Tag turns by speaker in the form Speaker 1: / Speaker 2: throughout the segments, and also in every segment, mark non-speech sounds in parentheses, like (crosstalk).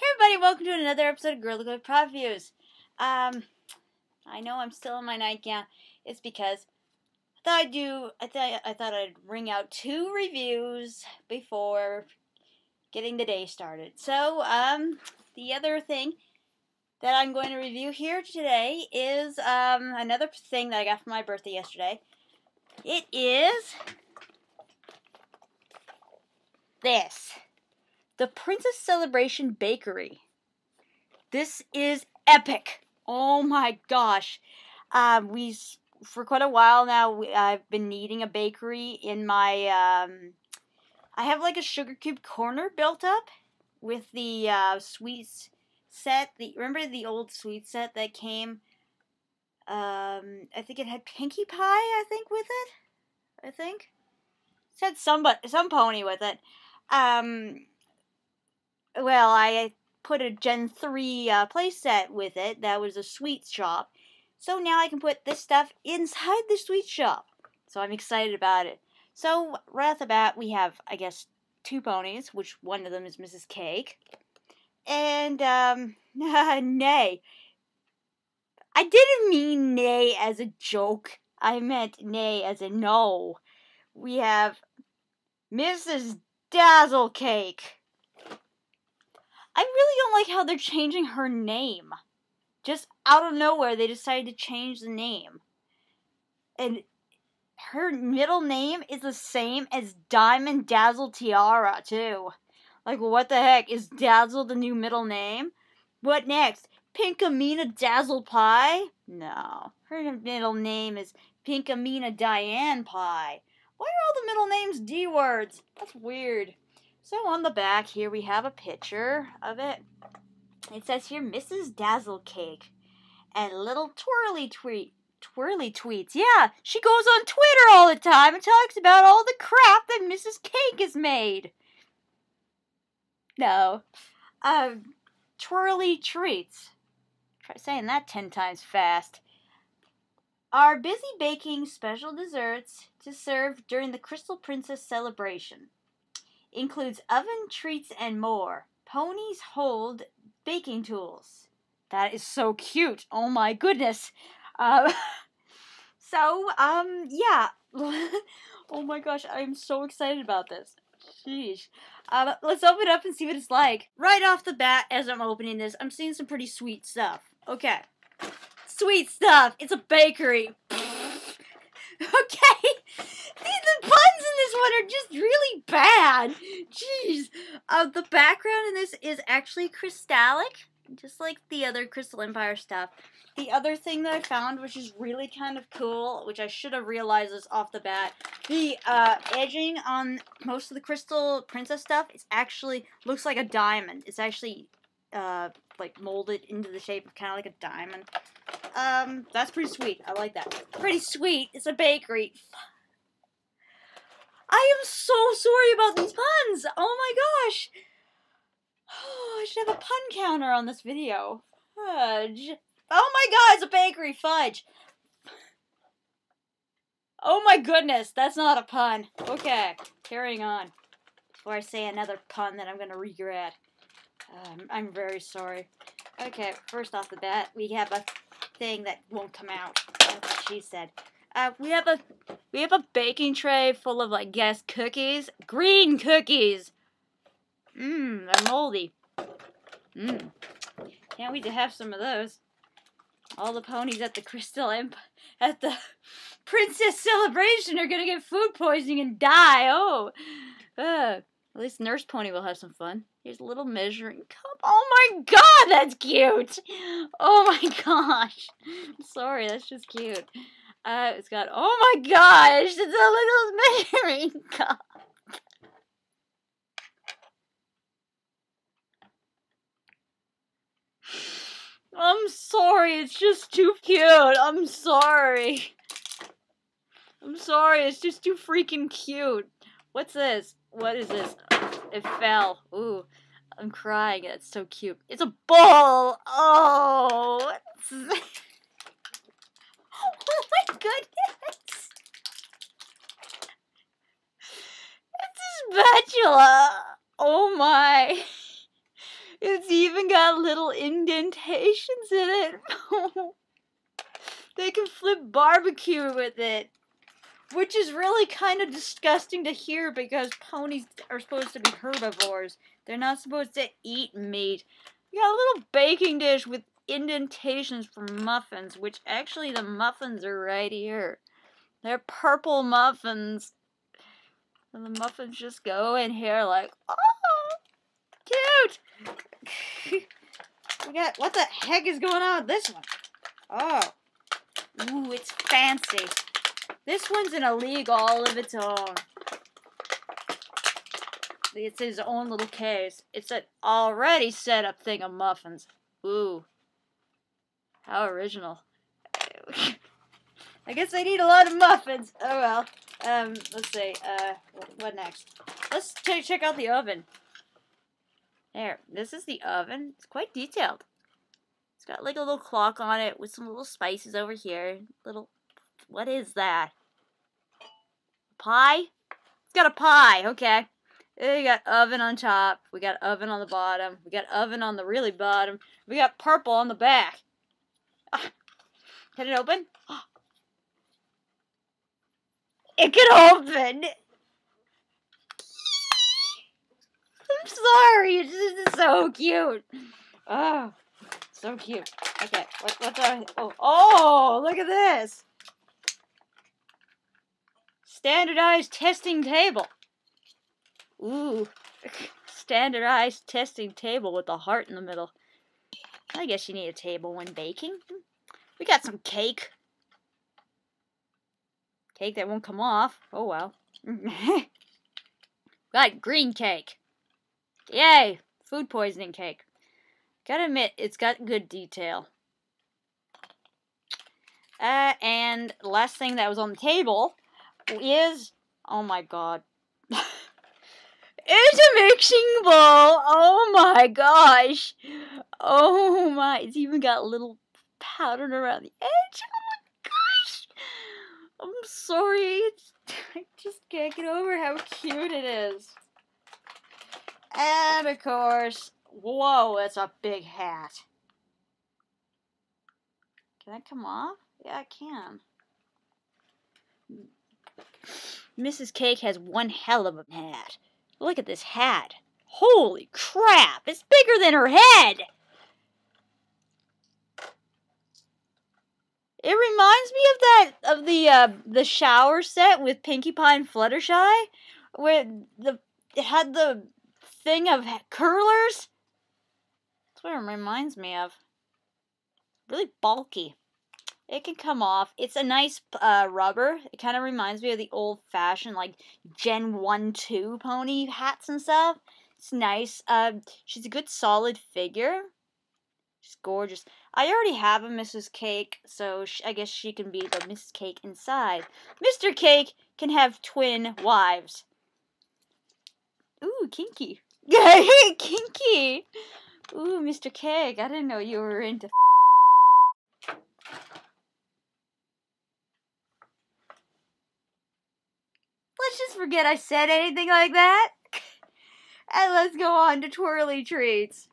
Speaker 1: Hey everybody, welcome to another episode of Girl Prop Views. Um, I know I'm still in my nightgown. It's because I thought I'd do. I thought I thought I'd ring out two reviews before getting the day started. So, um, the other thing that I'm going to review here today is um another thing that I got for my birthday yesterday. It is this. The Princess Celebration Bakery. This is epic. Oh my gosh. Um, we for quite a while now. We, I've been needing a bakery in my. Um, I have like a sugar cube corner built up with the uh, sweets set. The remember the old sweet set that came. Um, I think it had Pinkie Pie. I think with it. I think. It had some but some pony with it. Um, well, I put a Gen 3 uh, playset with it that was a sweet shop. So now I can put this stuff inside the sweet shop. So I'm excited about it. So right off the bat, we have, I guess, two ponies, which one of them is Mrs. Cake. And, um, (laughs) nay. I didn't mean nay as a joke. I meant nay as a no. We have Mrs. Dazzle Cake. I really don't like how they're changing her name. Just out of nowhere, they decided to change the name. And her middle name is the same as Diamond Dazzle Tiara, too. Like, what the heck? Is Dazzle the new middle name? What next? Pinkamena Dazzle Pie? No. Her middle name is Pinkamena Diane Pie. Why are all the middle names D words? That's weird. So on the back here we have a picture of it. It says here Mrs. Dazzle Cake and little twirly tweet twirly tweets. Yeah, she goes on Twitter all the time and talks about all the crap that Mrs. Cake has made. No. Um twirly treats. Try saying that 10 times fast. Are busy baking special desserts to serve during the Crystal Princess celebration includes oven treats and more. Ponies hold baking tools. That is so cute. Oh my goodness. Uh, (laughs) so, um, yeah. (laughs) oh my gosh, I'm so excited about this. Sheesh. Uh, let's open it up and see what it's like. Right off the bat, as I'm opening this, I'm seeing some pretty sweet stuff. Okay. Sweet stuff. It's a bakery. (laughs) okay. See, the puns in this one are just bad. Jeez. Uh, the background in this is actually crystallic, just like the other Crystal Empire stuff. The other thing that I found, which is really kind of cool, which I should have realized this off the bat, the uh, edging on most of the Crystal Princess stuff, it's actually looks like a diamond. It's actually uh, like molded into the shape of kind of like a diamond. Um, that's pretty sweet. I like that. Pretty sweet. It's a bakery. I am so sorry about these puns. Oh my gosh. Oh, I should have a pun counter on this video. Fudge. Oh my god, it's a bakery. Fudge. Oh my goodness, that's not a pun. Okay, carrying on. Before I say another pun that I'm going to regret. Um, I'm very sorry. Okay, first off the bat, we have a thing that won't come out. That's what she said. Uh, we have a we have a baking tray full of, I guess, cookies. Green cookies. Mmm, they're moldy. Mmm. Can't wait to have some of those. All the ponies at the Crystal Imp at the (laughs) Princess Celebration are gonna get food poisoning and die. Oh. Uh, at least Nurse Pony will have some fun. Here's a little measuring cup. Oh my god, that's cute! Oh my (laughs) gosh. I'm sorry, that's just cute. Uh, it's got, oh my gosh, it's a little (laughs) measuring cup. I'm sorry, it's just too cute. I'm sorry. I'm sorry, it's just too freaking cute. What's this? What is this? It fell. Ooh, I'm crying. It's so cute. It's a ball. Oh. (laughs) oh my goodness. Oh my. (laughs) It's even got little indentations in it. (laughs) they can flip barbecue with it. Which is really kind of disgusting to hear because ponies are supposed to be herbivores. They're not supposed to eat meat. You got a little baking dish with indentations for muffins, which actually the muffins are right here. They're purple muffins. And the muffins just go in here like, oh, cute. (laughs) we got, what the heck is going on with this one? Oh, ooh, it's fancy. This one's in a league all of its own. It's his own little case. It's an already set up thing of muffins. Ooh. How original. (laughs) I guess I need a lot of muffins. Oh well. Um, let's see. Uh, what next? Let's check out the oven. There. This is the oven. It's quite detailed. It's got like a little clock on it with some little spices over here. Little. What is that? Pie? It's got a pie. Okay. We got oven on top. We got oven on the bottom. We got oven on the really bottom. We got purple on the back. Ah. Can it open? (gasps) It can open. I'm sorry. It's just so cute. Oh, so cute. Okay, what, what's our... Oh, oh, look at this. Standardized testing table. Ooh, standardized testing table with a heart in the middle. I guess you need a table when baking. We got some cake. Cake that won't come off. Oh well. (laughs) got green cake. Yay! Food poisoning cake. Gotta admit, it's got good detail. Uh, and last thing that was on the table is, oh my god, (laughs) It's a mixing bowl. Oh my gosh. Oh my. It's even got a little pattern around the edge. I'm sorry. (laughs) I just can't get over how cute it is. And of course, whoa, it's a big hat. Can that come off? Yeah, I can. Mrs. Cake has one hell of a hat. Look at this hat. Holy crap! It's bigger than her head! It reminds me of that of the uh, the shower set with Pinkie Pie and Fluttershy, where the it had the thing of curlers. That's what it reminds me of. Really bulky. It can come off. It's a nice uh, rubber. It kind of reminds me of the old fashioned, like, Gen 1 2 pony hats and stuff. It's nice. Uh, she's a good solid figure. She's gorgeous. I already have a Mrs. Cake, so she, I guess she can be the Mrs. Cake inside. Mr. Cake can have twin wives. Ooh, kinky. (laughs) kinky! Ooh, Mr. Cake, I didn't know you were into Let's just forget I said anything like that. (laughs) and let's go on to twirly treats.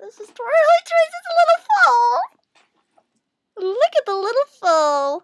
Speaker 1: This is. It's a little foal. Look at the little foal.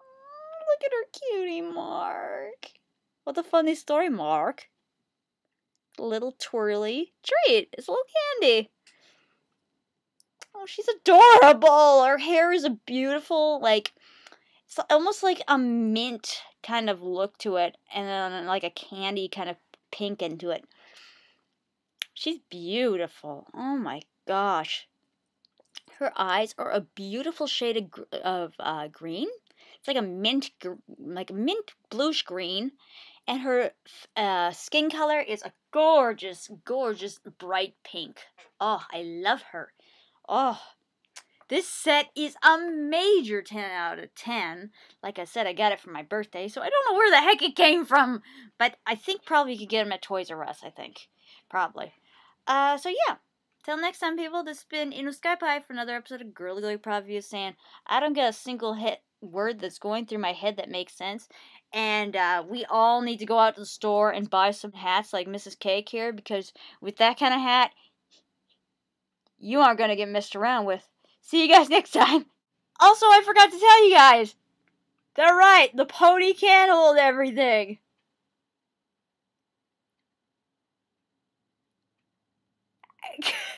Speaker 1: Mm, look at her cutie, Mark. What a funny story, Mark. Little twirly treat. It's a little candy. Oh, she's adorable. Her hair is a beautiful, like, it's almost like a mint kind of look to it, and then like a candy kind of pink into it. She's beautiful. Oh my gosh. Her eyes are a beautiful shade of, of uh, green. It's like a mint, like a mint bluish green, and her uh, skin color is a gorgeous, gorgeous bright pink. Oh, I love her. Oh, this set is a major 10 out of 10. Like I said, I got it for my birthday, so I don't know where the heck it came from. But I think probably you could get them at Toys R Us, I think. Probably. Uh, so yeah. Till next time, people, this has been Inu Sky Pie for another episode of Girly Girly Preview saying, I don't get a single hit word that's going through my head that makes sense. And uh, we all need to go out to the store and buy some hats like Mrs. Cake here because with that kind of hat, you aren't going to get messed around with. See you guys (laughs) next time. Also, I forgot to tell you guys. They're right. The pony can't hold everything. back. (laughs)